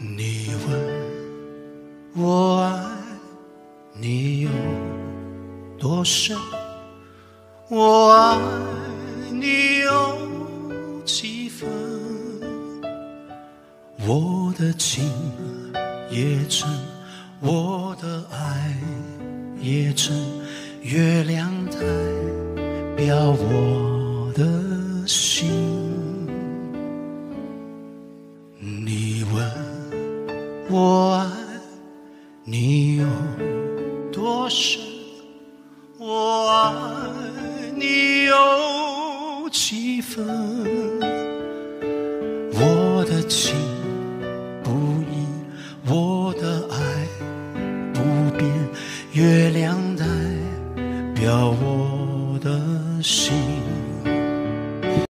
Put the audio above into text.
你问我爱你有多深我爱你有几分。我的情也真我的爱也真月亮代表我的心。我爱你有多深我爱你有几分我的情不移我的爱不变月亮代表我的心。